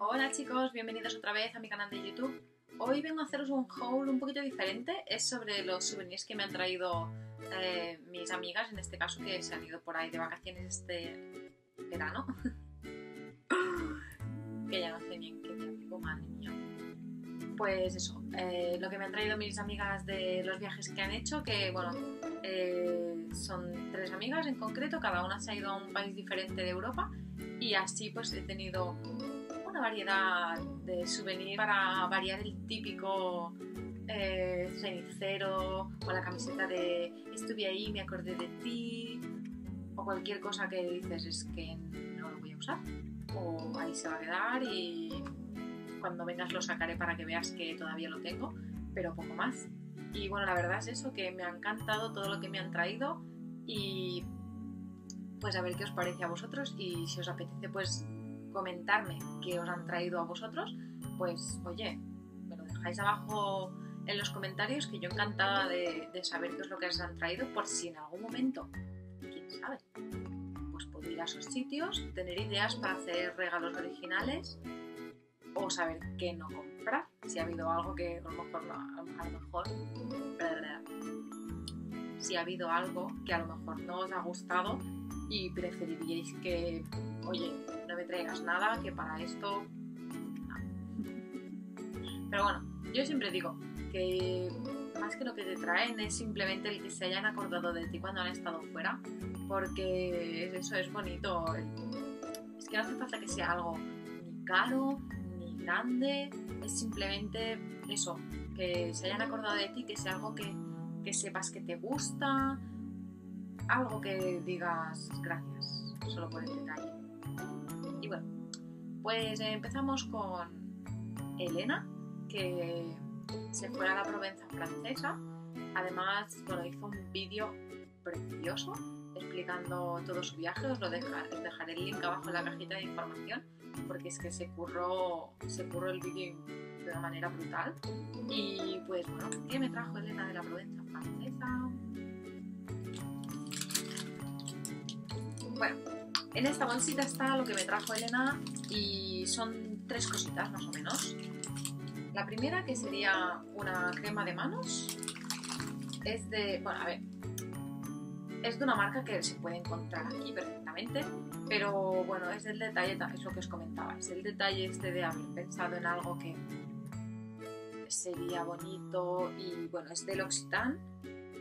Hola chicos, bienvenidos otra vez a mi canal de YouTube. Hoy vengo a haceros un haul un poquito diferente. Es sobre los souvenirs que me han traído eh, mis amigas, en este caso que se han ido por ahí de vacaciones este verano. que ya no sé ni en qué tiempo, madre mía. Pues eso, eh, lo que me han traído mis amigas de los viajes que han hecho, que bueno, eh, son tres amigas en concreto, cada una se ha ido a un país diferente de Europa y así pues he tenido una variedad de souvenirs para variar el típico eh, cenicero o la camiseta de estuve ahí, me acordé de ti o cualquier cosa que dices es que no lo voy a usar o ahí se va a quedar y cuando vengas lo sacaré para que veas que todavía lo tengo, pero poco más. Y bueno, la verdad es eso, que me ha encantado todo lo que me han traído y pues a ver qué os parece a vosotros y si os apetece pues comentarme qué os han traído a vosotros, pues oye, me lo dejáis abajo en los comentarios que yo encantada de, saber qué es lo que os han traído por si en algún momento, quién sabe, pues puedo ir a esos sitios, tener ideas para hacer regalos originales o saber qué no comprar, si ha habido algo que a lo mejor no, a lo mejor si ha habido algo que a lo mejor no os ha gustado y preferiríais que, oye, me traigas nada, que para esto... Pero bueno, yo siempre digo que más que lo que te traen es simplemente el que se hayan acordado de ti cuando han estado fuera, porque eso es bonito. Es que no hace falta que sea algo ni caro, ni grande, es simplemente eso, que se hayan acordado de ti, que sea algo que, que sepas que te gusta, algo que digas gracias, solo por el detalle. Pues empezamos con Elena, que se fue a la Provenza francesa. Además, bueno, hizo un vídeo precioso explicando todo su viaje. Os lo deja- os dejaré el link abajo en la cajita de información, porque es que se curró, se curró el vídeo de una manera brutal. Y pues bueno, ¿qué me trajo Elena de la Provenza francesa? Bueno, en esta bolsita está lo que me trajo Elena y son tres cositas más o menos. La primera que sería una crema de manos. Es de, bueno, a ver, es de una marca que se puede encontrar aquí perfectamente, pero bueno, es el detalle, es lo que os comentaba, es el detalle este de haber pensado en algo que sería bonito y bueno, es del L'Occitane,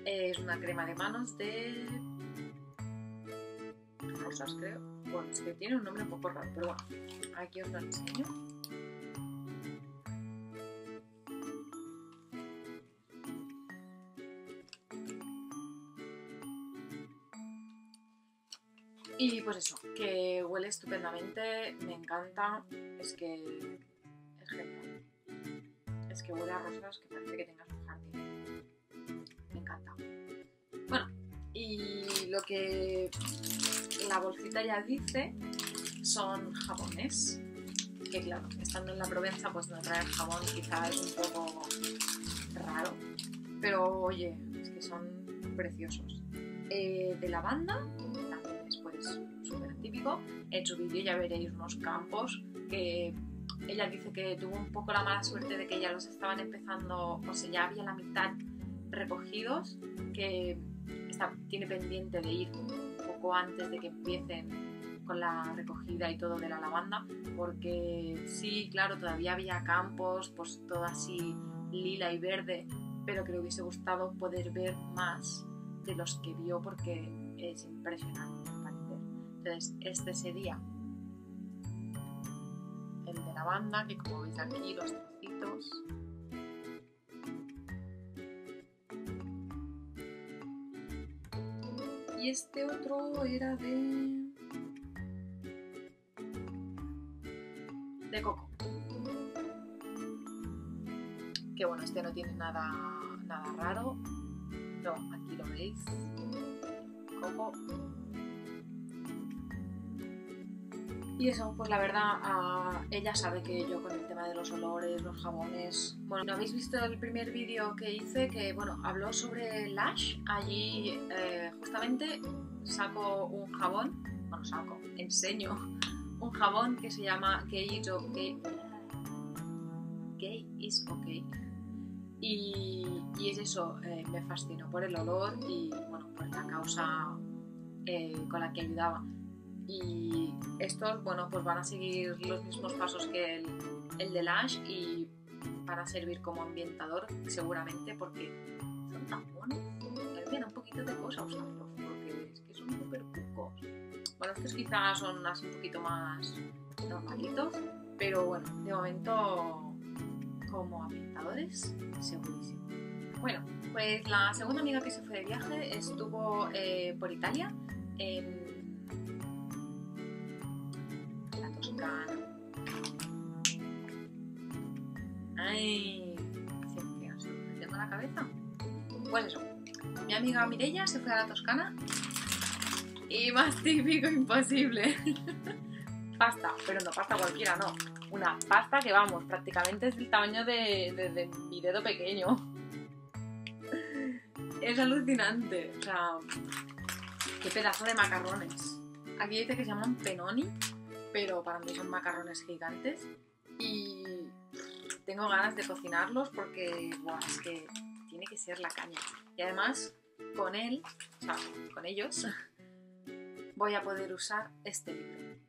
es una crema de manos de rosas creo, bueno, es que tiene un nombre un poco raro, pero bueno, aquí os lo enseño. Y pues eso, que huele estupendamente, me encanta, es que es genial. Es que huele a rosas que parece que tengas un jardín. Me encanta. Lo que la bolsita ya dice son jabones. Que claro, estando en la Provenza, pues no traer jabón quizá es un poco raro. Pero oye, es que son preciosos. Eh, de lavanda, también es pues súper típico. En su vídeo ya veréis unos campos que ella dice que tuvo un poco la mala suerte de que ya los estaban empezando, o sea, ya había la mitad recogidos, que está, tiene pendiente de ir un poco antes de que empiecen con la recogida y todo de la lavanda, porque sí, claro, todavía había campos, pues todo así lila y verde, pero que le hubiese gustado poder ver más de los que vio porque es impresionante al parecer. Entonces, este sería el de la banda, que como veis aquí, los trocitos. Este otro era de... de coco. Que bueno, este no tiene nada, nada raro. No, aquí lo veis. Coco. Y eso, pues la verdad, ella sabe que yo con el tema de los olores, los jabones... Bueno, ¿no habéis visto el primer vídeo que hice? Que, bueno, habló sobre Lash. Allí, eh, justamente, saco un jabón, bueno, saco, enseño un jabón que se llama Gay is okay. Gay is okay. Y, y es eso, eh, me fascinó por el olor y bueno, por la causa eh, con la que ayudaba. Y estos, bueno, pues van a seguir los mismos pasos que el, el de Lash y van a servir como ambientador seguramente porque son tan buenos. me da un poquito de cosa usarlos porque es que son súper cucos. Bueno, estos quizás son así un poquito más normalitos, pero bueno, de momento como ambientadores, segurísimo. Bueno, pues la segunda amiga que se fue de viaje estuvo eh, por Italia, en Tengo la cabeza. Pues eso, mi amiga Mirella se fue a la Toscana y más típico imposible. pasta, pero no pasta cualquiera, no. Una pasta que vamos, prácticamente es del tamaño de- de mi dedo pequeño. Es alucinante. O sea, qué pedazo de macarrones. Aquí dice que se llaman penoni, pero para mí son macarrones gigantes. Tengo ganas de cocinarlos porque, buah, es que tiene que ser la caña. Y además, con él, o sea, con ellos, voy a poder usar este libro.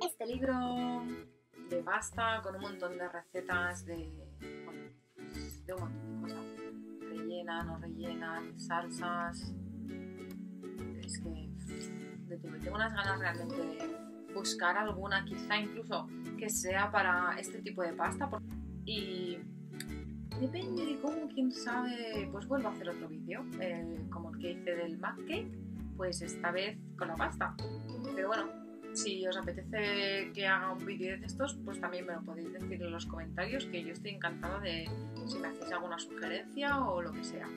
Este libro de pasta con un montón de recetas de, bueno, pues, de un montón de cosas. Rellena, no rellena, salsas. Es que. Tengo unas ganas realmente de buscar alguna, quizá incluso que sea para este tipo de pasta. Y depende de cómo, quién sabe, pues vuelvo a hacer otro vídeo, como el que hice del Mac Cake, pues esta vez con la pasta. Pero bueno, si os apetece que haga un vídeo de estos, pues también me lo podéis decir en los comentarios, que yo estoy encantada de si me hacéis alguna sugerencia o lo que sea.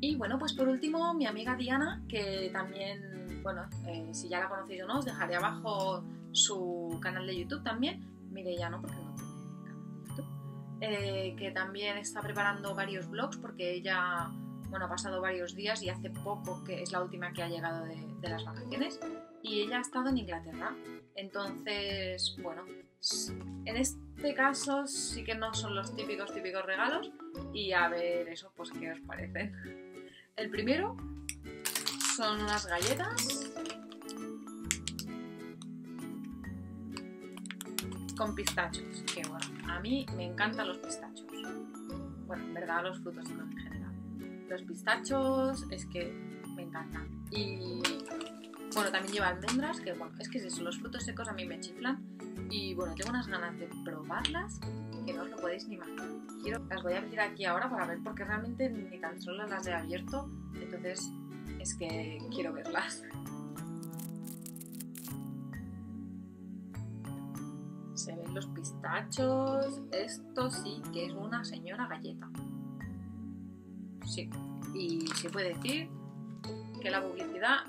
Y bueno, pues por último, mi amiga Diana, que también, bueno, eh, si ya la conocéis o no, os dejaré abajo su canal de YouTube también. Mire, ya no, porque no tiene canal de YouTube. Eh, que también está preparando varios vlogs, porque ella, bueno, ha pasado varios días y hace poco, que es la última que ha llegado de, de las vacaciones, y ella ha estado en Inglaterra. Entonces, bueno, en este caso sí que no son los típicos, típicos regalos, y a ver eso, pues qué os parecen. El primero son unas galletas con pistachos, que bueno, a mí me encantan los pistachos. Bueno, en verdad los frutos en general. Los pistachos es que me encantan. Y bueno, también lleva almendras, que bueno, es que es eso, los frutos secos a mí me chiflan. Y bueno, tengo unas ganas de probarlas que no os lo podéis ni imaginar. Las voy a abrir aquí ahora para ver porque realmente ni tan solo las he abierto. Entonces es que quiero verlas. Se ven los pistachos. Esto sí que es una señora galleta. Sí. Y se puede decir que la publicidad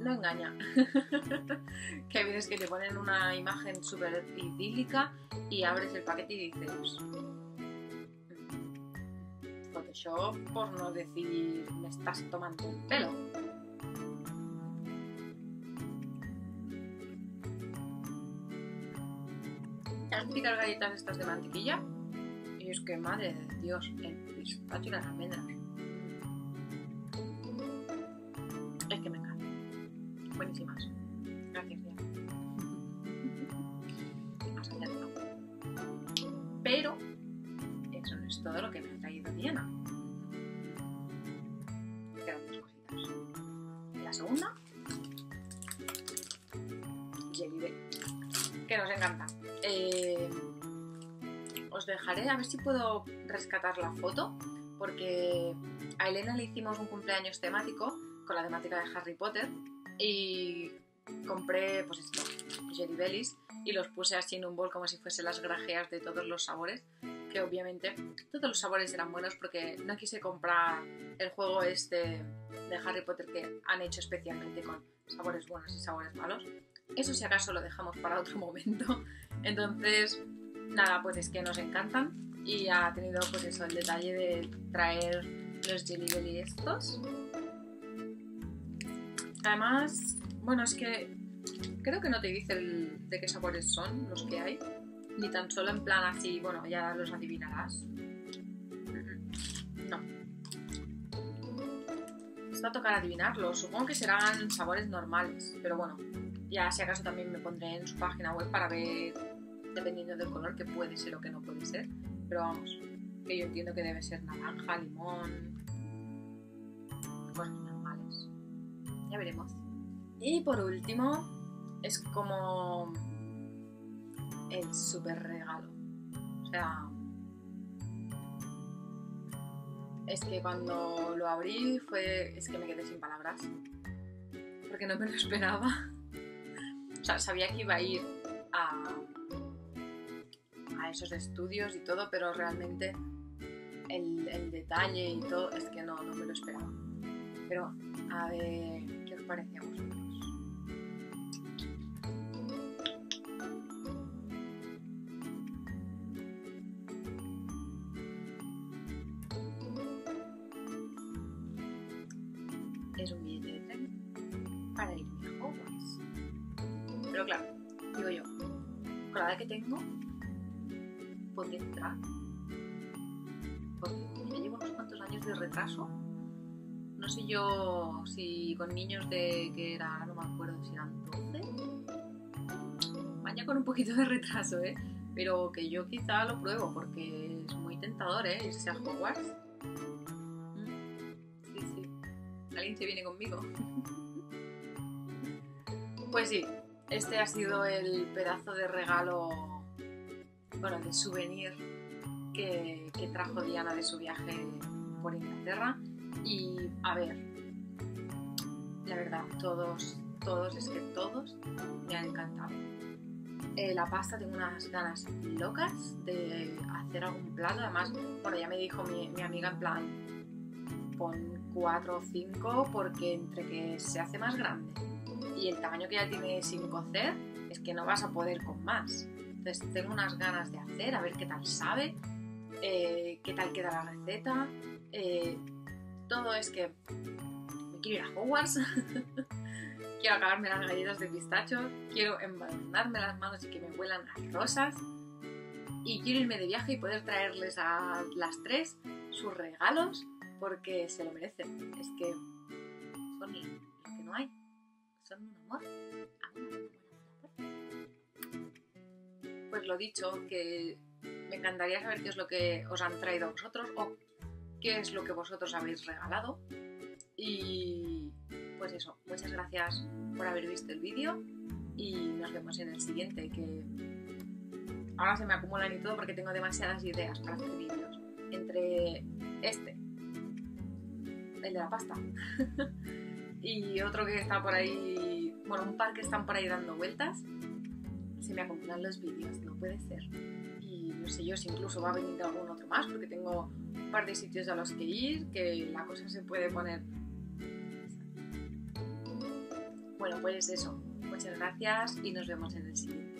no engaña. que hay veces que te ponen una imagen súper idílica y abres el paquete y dices. "Mm, Photoshop, por no decir me estás tomando el pelo. Las típicas galletas estas de mantequilla. Y es que, madre de Dios, el pistacho y las almendras. Es que me encantan. Buenísimas. Gracias. Pero eso no es todo lo que me ha traído Diana. Os dejaré a ver si puedo rescatar la foto, porque a Elena le hicimos un cumpleaños temático con la temática de Harry Potter y compré pues esto, Jelly Bellies y los puse así en un bol como si fuesen las grajeas de todos los sabores, que obviamente todos los sabores eran buenos porque no quise comprar el juego este de Harry Potter que han hecho especialmente con sabores buenos y sabores malos. Eso si acaso lo dejamos para otro momento. Entonces, nada, pues es que nos encantan y ha tenido pues eso, el detalle de traer los Jelly Belly estos. Además, bueno, es que creo que no te dice el- de qué sabores son los que hay, ni tan solo en plan así, bueno, ya los adivinarás. No. Os va a tocar adivinarlos. Supongo que serán sabores normales, pero bueno, ya si acaso también me pondré en su página web para ver, dependiendo del color, que puede ser o que no puede ser. Pero vamos, que yo entiendo que debe ser naranja, limón, cosas normales. Ya veremos. Y por último, es como el super regalo. O sea, es que cuando lo abrí fue, es que me quedé sin palabras. Porque no me lo esperaba. O sea, sabía que iba a ir esos estudios y todo, pero realmente el, detalle y todo es que no, no me lo esperaba. Pero, a ver, ¿qué os parece a vosotros? Es un billete de tren para irme a Hogwarts. Pero claro, digo yo, con la edad que tengo, entrar. Porque ya llevo unos cuantos años de retraso. No sé yo si con niños de que era, no me acuerdo si eran 12. Vaya con un poquito de retraso, ¿eh? Pero que yo quizá lo pruebo porque es muy tentador, ¿eh? Irse a Hogwarts. Mm, Sí, sí. Alguien se viene conmigo. Pues sí, este ha sido el pedazo de regalo, bueno, de souvenir que, que trajo Diana de su viaje por Inglaterra. Y a ver, la verdad, todos, todos, es que todos me han encantado. Eh, la pasta tengo unas ganas locas de hacer algún plato. Además, bueno, ya me dijo mi, mi amiga en plan, pon 4 o 5 porque entre que se hace más grande y el tamaño que ya tiene sin cocer, es que no vas a poder con más. Entonces tengo unas ganas de hacer, a ver qué tal sabe, eh, qué tal queda la receta. eh, todo es que me quiero ir a Hogwarts, quiero acabarme las galletas de pistacho, quiero embadurnarme las manos y que me huelan a rosas. Y quiero irme de viaje y poder traerles a las tres sus regalos porque se lo merecen. Es que son lo que no hay son un amor. Amor. Lo dicho, que me encantaría saber qué es lo que os han traído a vosotros o qué es lo que vosotros habéis regalado. Y pues eso, muchas gracias por haber visto el vídeo y nos vemos en el siguiente, que ahora se me acumulan y todo porque tengo demasiadas ideas para hacer vídeos. Entre este, el de la pasta, y otro que está por ahí, bueno, un par que están por ahí dando vueltas, se me acumulan los vídeos, no puede ser. Y no sé yo si incluso va a venir algún otro más, porque tengo un par de sitios a los que ir, que la cosa se puede poner... Bueno, pues eso, muchas gracias y nos vemos en el siguiente.